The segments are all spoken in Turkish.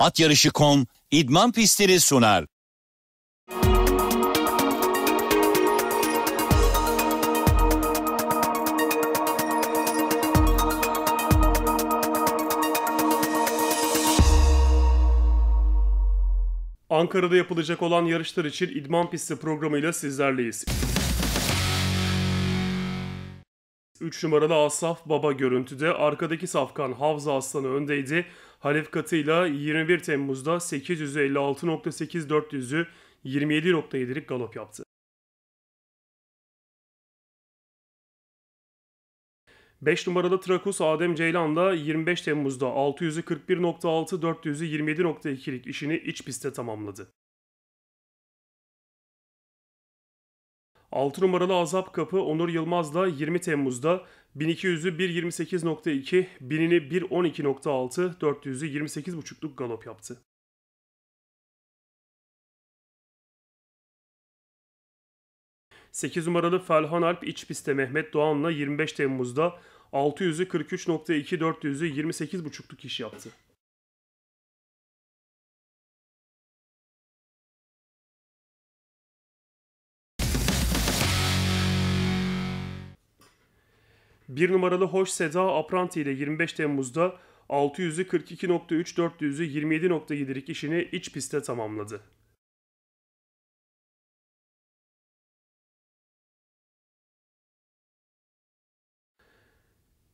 Atyarışı.com idman pistleri sunar. Ankara'da yapılacak olan yarışlar için idman pisti programıyla sizlerleyiz. 3 numaralı Asaf Baba görüntüde arkadaki safkan Havza Aslanı öndeydi. Halef katıyla 21 Temmuz'da 856.8 400'ü 27.7'lik galop yaptı. 5 numaralı Trakus Adem Ceylan'da 25 Temmuz'da 600'ü 41.6 400'ü 27.2'lik işini iç pistte tamamladı. 6 numaralı Azap Kapı Onur Yılmaz'la 20 Temmuz'da 1200'ü 1.28.2, 1000'ini 1.12.6, 400'ü 28.5'luk galop yaptı. Sekiz numaralı Felhan Alp iç pistte Mehmet Doğan'la 25 Temmuz'da 600'ü 43.2, 400'ü 28.5'luk iş yaptı. Bir numaralı Hoş Seda Apranti ile 25 Temmuz'da 600'ü 42.3, 400'ü 27.7'lik işini iç pistte tamamladı.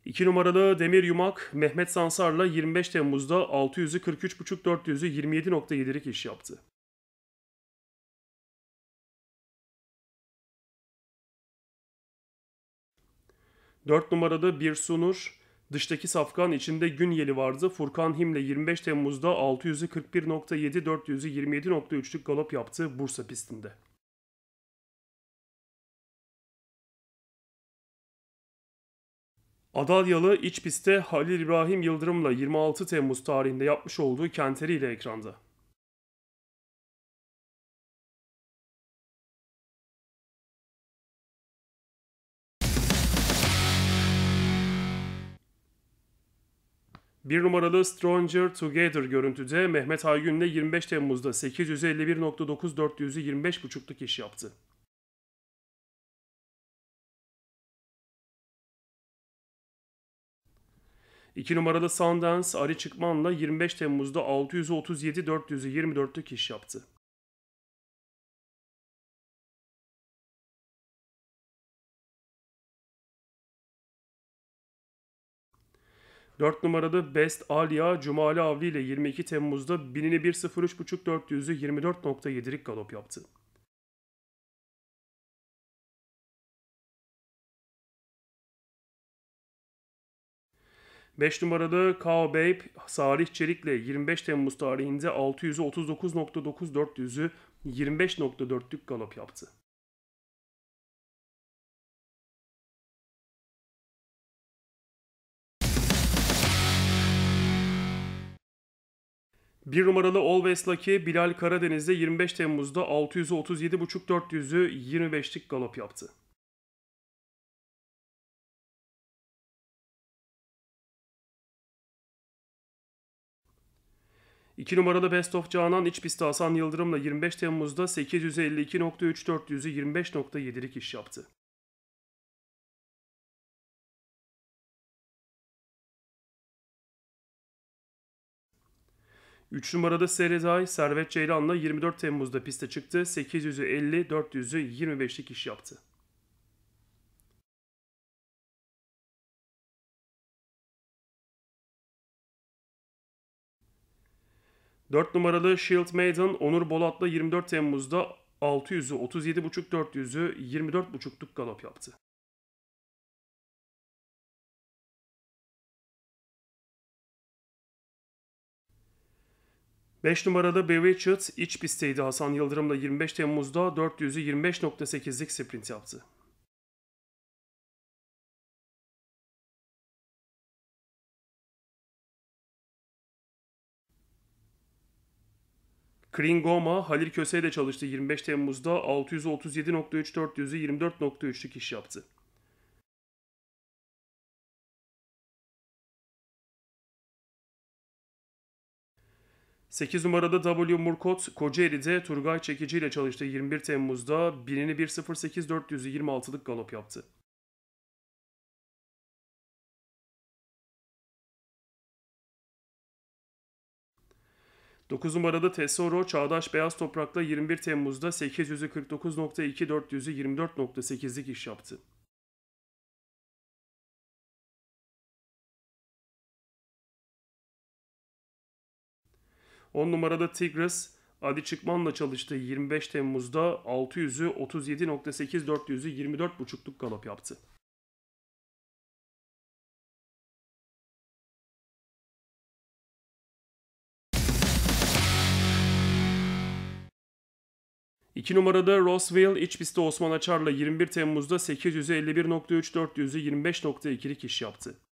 İki numaralı Demir Yumak Mehmet Sansar'la 25 Temmuz'da 600'ü 43.5, 400'ü 27.7'lik iş yaptı. 4 numarada Bir Sunur, dıştaki safkan içinde gün yeli vardı. Furkan Him'le 25 Temmuz'da 600'ü 41.7, 400'ü 27.3'lük galop yaptı Bursa pistinde. Adalyalı iç pistte Halil İbrahim Yıldırım'la 26 Temmuz tarihinde yapmış olduğu kenteri ile ekranda. Bir numaralı Stronger Together görüntüde Mehmet Aygün'le 25 Temmuz'da 851.9 400'ü 25.5'luk iş yaptı. İki numaralı Sundance Ali Çıkman'la 25 Temmuz'da 637 400'ü 24'lük iş yaptı. 4 numarada Best Alia Cumali Avli ile 22 Temmuz'da binini 1.03.5 400'ü 24.7'lik galop yaptı. Beş numarada Kao Babe Salih Çelik ile 25 Temmuz tarihinde 600'ü 39.9 400'ü 25.4'lük galop yaptı. Bir numaralı Always Lucky Bilal Karadeniz'de 25 Temmuz'da 637.5 400'ü 25'lik galop yaptı. İki numaralı Best of Canan iç pistte Hasan Yıldırım'la 25 Temmuz'da 852.3 400'ü 25.7'lik iş yaptı. 3 numarada Sereday Servet Ceylan'la 24 Temmuz'da piste çıktı. 800'ü 50, 400'ü 25'lik iş yaptı. Dört numaralı Shield Maiden Onur Bolat'la 24 Temmuz'da 600'ü 37.5 400'ü 24.5'luk galop yaptı. 5 numarada Bewitched iç pistteydi Hasan Yıldırım'la 25 Temmuz'da 400'ü 25.8'lik sprint yaptı. Kringoma Halil Köse ile çalıştı 25 Temmuz'da 637.3 400'ü 24.3'lük iş yaptı. 8 numarada W Murkot Kocaeli'de Turgay Çekici ile çalıştı 21 Temmuz'da binini 1.08 426'lık galop yaptı. Dokuz numarada Tesoro Çağdaş Beyaz Toprak'la 21 Temmuz'da 849.2 424.8'lik iş yaptı. 10 numarada Tigres Adi Çıkman'la çalıştığı 25 Temmuz'da 600'ü 37.8 400'ü 24.5'luk galop yaptı. İki numarada Roswell iç pistte Osman Açar'la 21 Temmuz'da 851.3 400'ü 25.2'lik iş yaptı.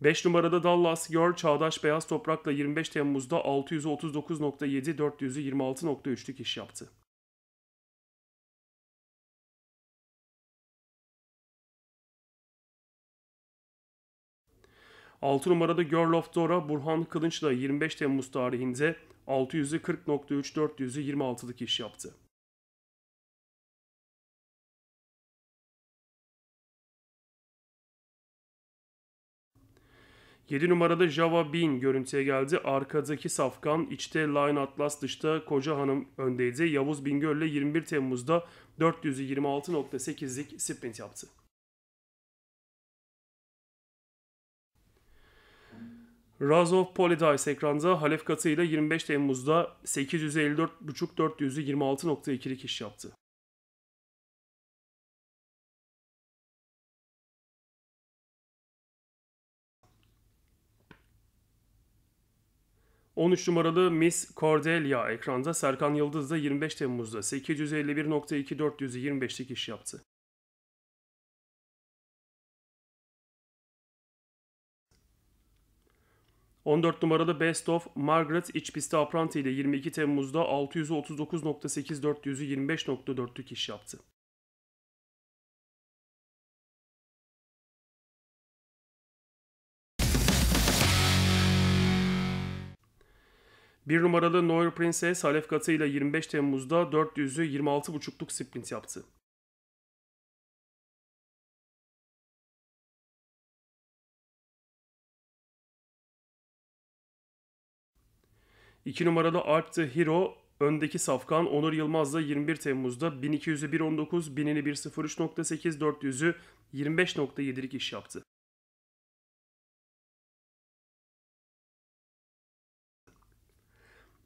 5 numarada Dallas Girl Çağdaş Beyaz Toprak'la 25 Temmuz'da 639.7 400'ü 26.3'lük iş yaptı. Altı numarada Girl of Dora Burhan Kılınç'la 25 Temmuz tarihinde 600'ü 40.3 400'ü 26'lık iş yaptı. 7 numarada Java Bean görüntüye geldi. Arkadaki safkan, içte Line Atlas, dışta Koca Hanım öndeydi. Yavuz Bingöl ile 21 Temmuz'da 426.8'lik sprint yaptı. Razov Polidice ekranda Halef katı ile 25 Temmuz'da 854.5 400'ü 26.2'lik iş yaptı. 13 numaralı Miss Cordelia ekranda Serkan Yıldız da 25 Temmuz'da 851.2 425'lik iş yaptı. ...14 numaralı Best of Margaret iç pistte Apranti ile 22 Temmuz'da 639.8 400'ü 25.4'lük iş yaptı. 1 numaralı Noir Princess Halef Katı ile 25 Temmuz'da 400'ü 26.5'luk sprint yaptı. İki numaralı Alp the Hero öndeki safkan Onur Yılmaz'la 21 Temmuz'da 1200'ü 1.19, 1000'ini 1.03.8, 400'ü 25.7'lik iş yaptı.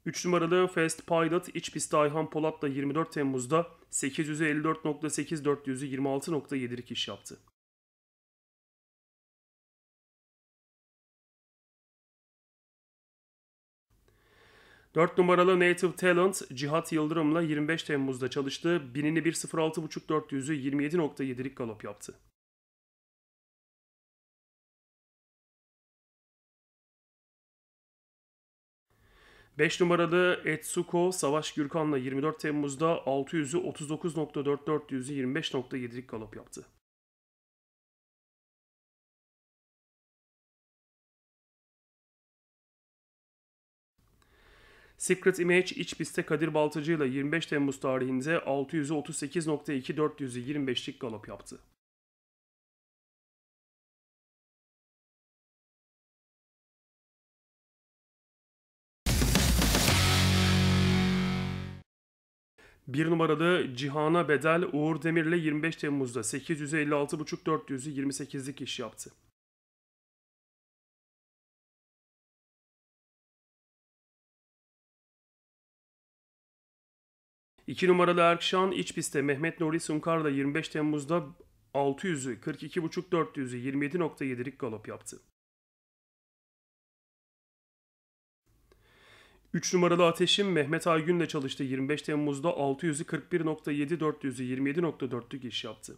3 numaralı Fast Pilot iç pistte Ayhan Polat'la 24 Temmuz'da 854.8 400'ü 26.7'lik iş yaptı. Dört numaralı Native Talent Cihat Yıldırım'la 25 Temmuz'da çalıştı. Binini 1.06.5 400'ü 27.7'lik galop yaptı. 5 numaralı Etsuko Savaş Gürkan'la 24 Temmuz'da 600'ü 39.4 400'ü 25.7'lik galop yaptı. Secret Image iç pistte Kadir Baltacı ile 25 Temmuz tarihinde 600'ü 38.2 400'ü 25'lik galop yaptı. 1 numarada Cihan'a bedel Uğur Demir'le 25 Temmuz'da 856.5 400'ü 28'lik iş yaptı. İki numaralı Erkşan iç pistte Mehmet Nuri Sunkar'la 25 Temmuz'da 600'ü 42.5 400'ü 27.7'lik galop yaptı. 3 numaralı ateşim Mehmet Aygün'le çalıştı. 25 Temmuz'da 600'ü 41.7 400'ü 27.4'lük iş yaptı.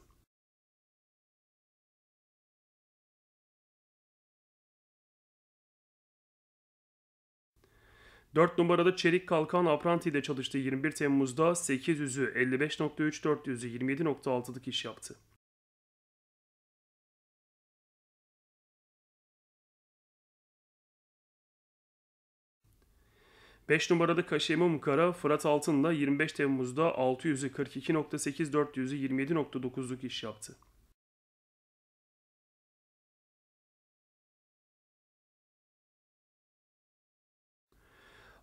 Dört numarada Çelik Kalkan Apranti ile çalıştı. 21 Temmuz'da 800'ü 55.3 400'ü 27.6'lık iş yaptı. 5 numarada Kaşemum Kara Fırat Altın'la 25 Temmuz'da 600'ü 42.8 400'ü 27.9'luk iş yaptı.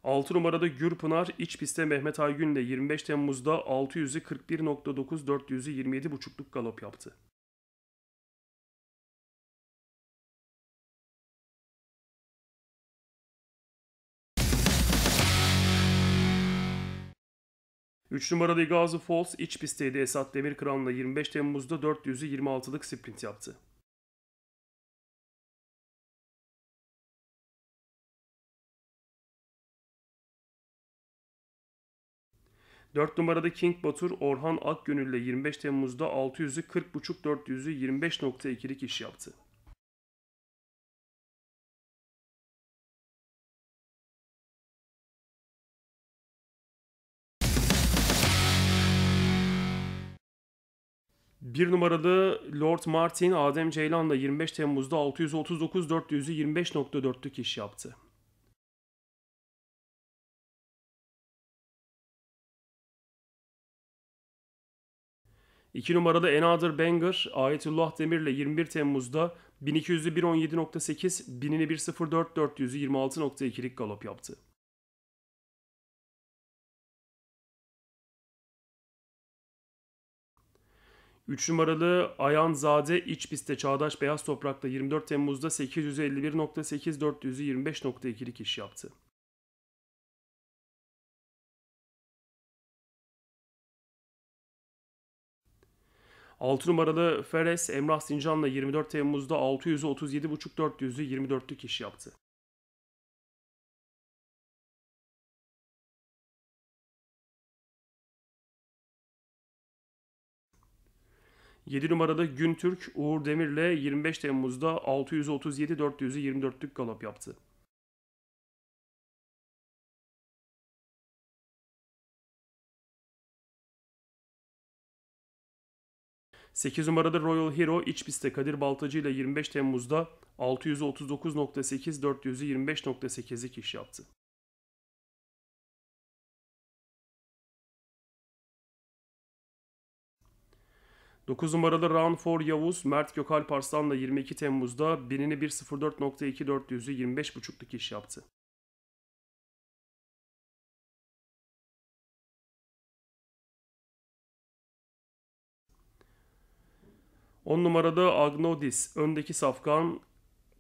6 numarada Gürpınar iç pistte Mehmet Aygün ile 25 Temmuz'da 600'ü 41.9 400'ü 27.5'luk galop yaptı. Üç numarada Igazu Falls iç pistteydi Esat Demirkıran'la 25 Temmuz'da 400'ü 26'lık sprint yaptı. 4 numarada King Batur Orhan Akgönül ile 25 Temmuz'da 600'ü 40.5 400'ü 25.2'lik iş yaptı. Bir numaralı Lord Martin Adem Ceylan'la 25 Temmuz'da 639 400'ü 25.4'lük iş yaptı. 2 numarada Another Banger Ayetullah Demir'le 21 Temmuz'da 1200'ü 1.17.8, 1000'ini 1.04, 400'ü 26.2'lik galop yaptı. Üç numaralı Ayan Zade iç pistte Çağdaş Beyaz Toprak'ta 24 Temmuz'da 851.8 400'ü 25.2'lik iş yaptı. 6 numaralı Feres Emrah Sincan'la 24 Temmuz'da 600'ü 37.5 400'ü 24'lük iş yaptı. Yedi numarada Güntürk Uğur Demir'le 25 Temmuz'da 637 400'ü 24'lük galop yaptı. 8 numarada Royal Hero iç pistte Kadir Baltacı ile 25 Temmuz'da 639.8 400'ü 25.8'lik iş yaptı. Dokuz numaralı Round for Yavuz Mert Gökalp Arslan'la 22 Temmuz'da binini 1.04.2 400'ü 25.5'luk iş yaptı. 10 numarada Agnodis, öndeki safkan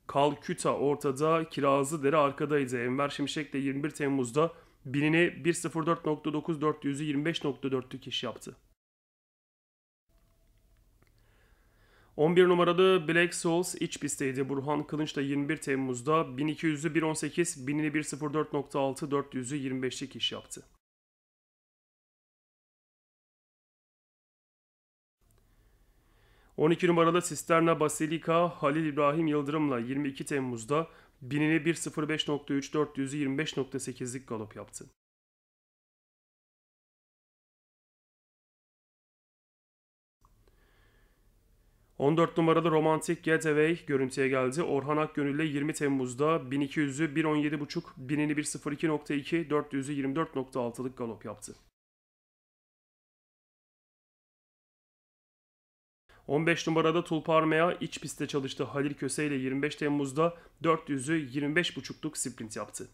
Kalküta ortada, Kirazlı Dere arkadaydı. Enver Şimşek de 21 Temmuz'da binini 1.04.9 400'ü 25.4'lük iş yaptı. 11 numarada Black Souls iç pistteydi. Burhan Kılınç da 21 Temmuz'da 1200'ü 1.18, binini 1.04.6 400'ü 25'lik iş yaptı. 12 numarada Sisterna Basilika Halil İbrahim Yıldırım'la 22 Temmuz'da binini 1.05.3 400'ü 25.8'lik galop yaptı. ...14 numaralı Romantic Getaway görüntüye geldi. Orhan Akgönül ile 20 Temmuz'da 1200'ü 1.17.5, binini 1.02.2, 400'ü 24.6'lık galop yaptı. 15 numarada Tulparmea iç pistte çalıştı. Halil Köse ile 25 Temmuz'da 400'ü 25.5'luk sprint yaptı.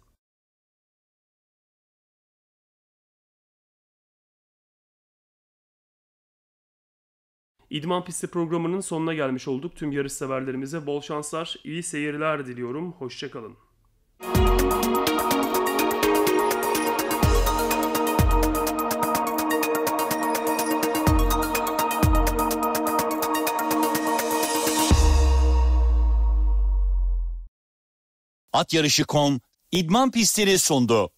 İdman Pisti programının sonuna gelmiş olduk. Tüm yarış severlerimize bol şanslar, iyi seyirler diliyorum. Hoşçakalın. At Yarışı.com idman pistleri sundu.